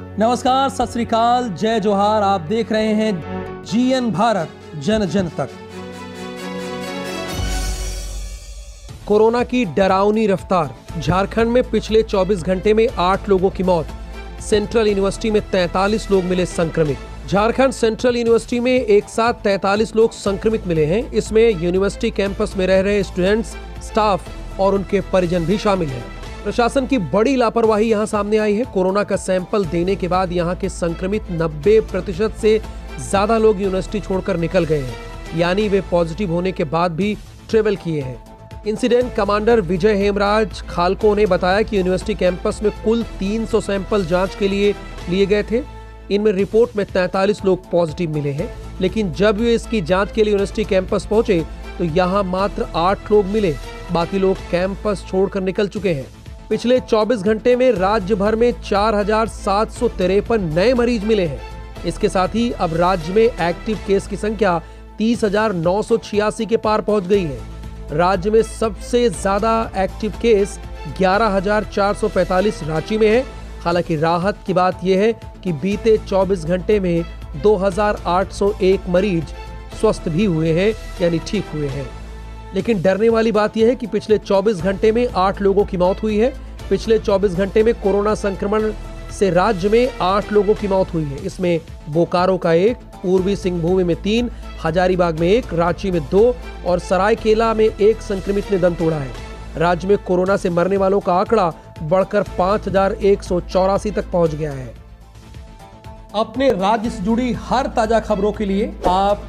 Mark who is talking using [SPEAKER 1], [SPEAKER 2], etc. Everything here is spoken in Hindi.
[SPEAKER 1] नमस्कार, सत श्रीकाल जय जोहार, आप देख रहे हैं जीएन भारत, जन जन तक। कोरोना की डरावनी रफ्तार। झारखंड में पिछले 24 घंटे में आठ लोगों की मौत। सेंट्रल यूनिवर्सिटी में 43 लोग मिले संक्रमित। झारखंड सेंट्रल यूनिवर्सिटी में एक साथ 43 लोग संक्रमित मिले हैं। इसमें यूनिवर्सिटी कैंपस में रह रहे स्टूडेंट्स, स्टाफ और उनके परिजन भी शामिल हैं। प्रशासन की बड़ी लापरवाही यहाँ सामने आई है। कोरोना का सैंपल देने के बाद यहाँ के संक्रमित 90 प्रतिशत से ज़्यादा लोग यूनिवर्सिटी छोड़कर निकल गए हैं। यानी वे पॉजिटिव होने के बाद भी ट्रेवल किए हैं। इंसिडेंट कमांडर विजय हेमराज खालको ने बताया कि यूनिवर्सिटी कैंपस में कुल 300 सैंपल जाँच के लिए लिए गए थे। इनमें रिपोर्ट में 43 लोग पॉजिटिव मिले हैं। लेकिन जब वे इसकी जाँच के लिए यूनिवर्सिटी कैंपस पहुँचे तो यहाँ मात्र आठ लोग मिले। बाकी लोग कैंपस छोड़कर निकल चुके हैं। पिछले 24 घंटे में राज्य भर में चार हज़ार सात सौ तिरपन नए मरीज़ मिले हैं। इसके साथ ही अब राज्य में एक्टिव केस की संख्या तीस के पार पहुँच गई है। राज्य में सबसे ज़्यादा एक्टिव केस 11,445 रांची में है। हालाँकि राहत की बात यह है कि बीते 24 घंटे में 2,801 मरीज़ स्वस्थ भी हुए हैं यानी ठीक हुए हैं। लेकिन डरने वाली बात यह है कि पिछले 24 घंटे में आठ लोगों की मौत हुई है। पिछले 24 घंटे में कोरोना संक्रमण से राज्य में आठ लोगों की मौत हुई है। इसमें बोकारो का एक, पूर्वी सिंहभूमि में तीन, हजारीबाग में एक, रांची में दो और सरायकेला में एक संक्रमित ने दम तोड़ा है। राज्य में कोरोना से मरने वालों का आंकड़ा बढ़कर पाँच तक पहुँच गया है। अपने राज्य से जुड़ी हर ताज़ा खबरों के लिए आप